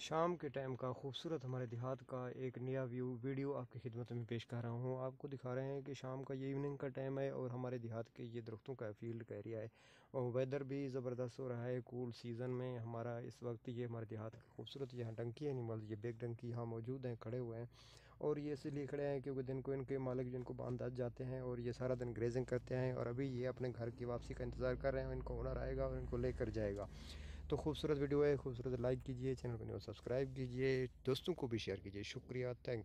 शाम के टाइम का खूबसूरत हमारे देहात का एक नया व्यू, वीडियो आपकी खिदमत में पेश कर रहा हूँ। आपको दिखा रहे हैं कि शाम का ये इवनिंग का टाइम है और हमारे देहात के ये दरख्तों का फ़ील्ड का एरिया है। और वेदर भी ज़बरदस्त हो रहा है कूल सीज़न में हमारा इस वक्त ये हमारे देहात का खूबसूरत यहाँ डंकी एनिमल ये बेग डंकी यहाँ मौजूद हैं, खड़े हुए हैं। और ये इसलिए खड़े हैं क्योंकि दिन को इनके मालिक जिनको बाँध जाते हैं और ये सारा दिन ग्रेजिंग करते हैं और अभी ये अपने घर की वापसी का इंतज़ार कर रहे हैं, इनको ओनर आएगा और इनको लेकर जाएगा। तो खूबसूरत वीडियो है, खूबसूरत लाइक कीजिए चैनल को सब्सक्राइब कीजिए, दोस्तों को भी शेयर कीजिए। शुक्रिया थैंक्स